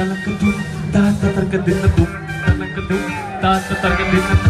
तनक दुम तात तरक दिन दुम तनक दुम तात तरक दिन दुम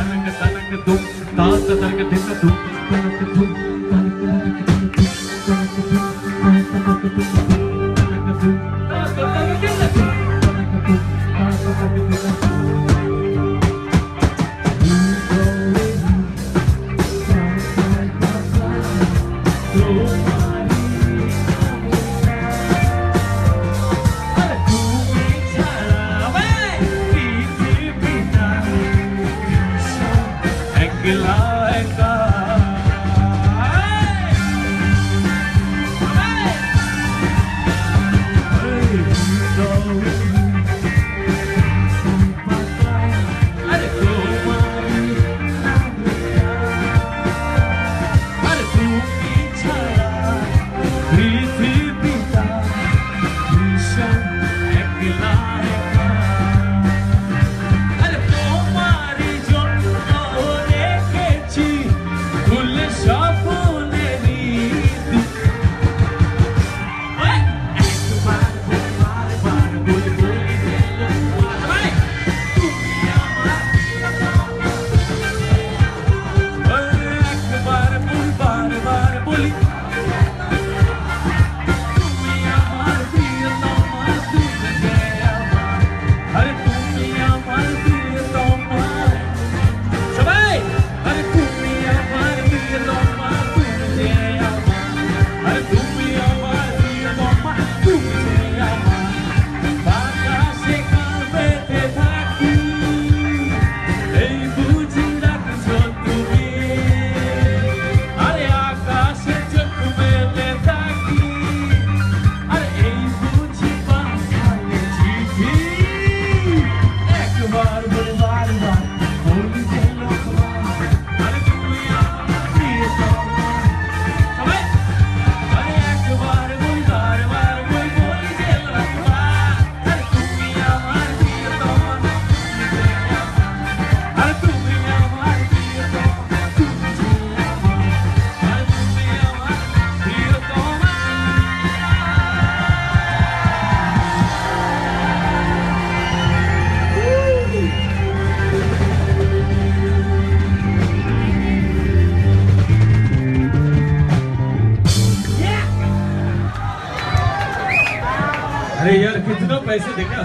कितना पैसे देखा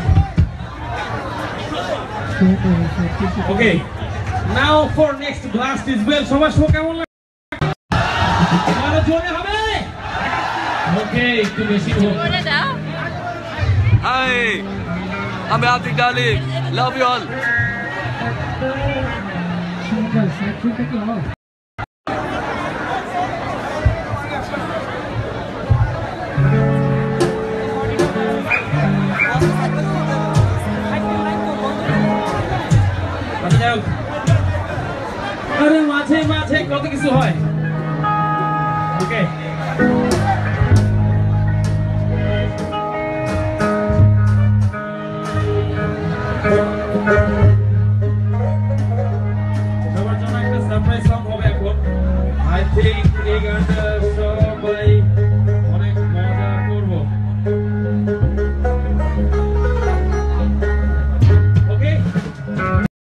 okay now for next blast is well সবার শো কেমন জোরে হবে ওকে একটু বেশি জোরে দাও হাই আমি আতিক ডালি লাভ ইউ অল আরে মাঝে মাঝে কত কিছু হয়। ওকে